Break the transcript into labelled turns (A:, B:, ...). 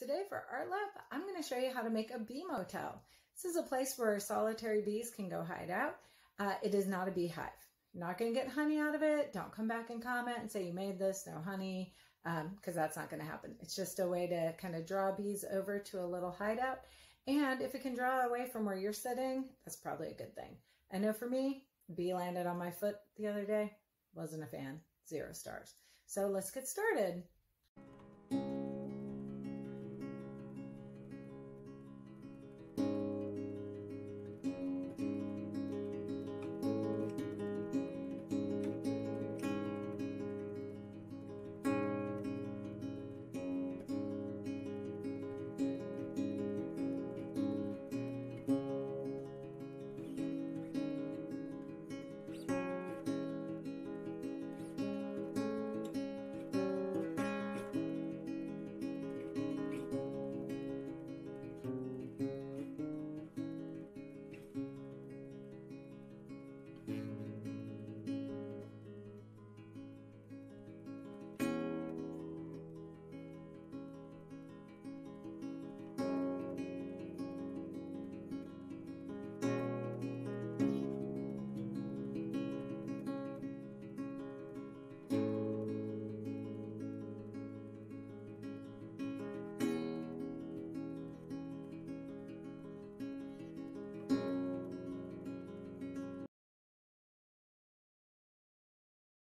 A: Today for Art Lab, I'm going to show you how to make a bee motel. This is a place where solitary bees can go hide out. Uh, it is not a beehive. You're not going to get honey out of it. Don't come back and comment and say you made this, no honey, because um, that's not going to happen. It's just a way to kind of draw bees over to a little hideout. And if it can draw away from where you're sitting, that's probably a good thing. I know for me, bee landed on my foot the other day. Wasn't a fan. Zero stars. So let's get started.